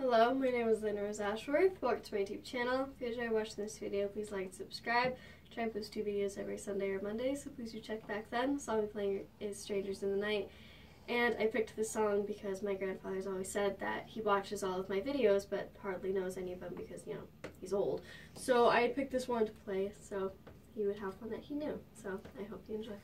Hello, my name is Alayna Rose Ashworth. Welcome to my YouTube channel. If you enjoy watching this video, please like and subscribe. I try and post two videos every Sunday or Monday, so please do check back then. The song I'm playing is Strangers in the Night. And I picked this song because my grandfather's always said that he watches all of my videos but hardly knows any of them because, you know, he's old. So I picked this one to play so he would have one that he knew. So I hope you enjoy.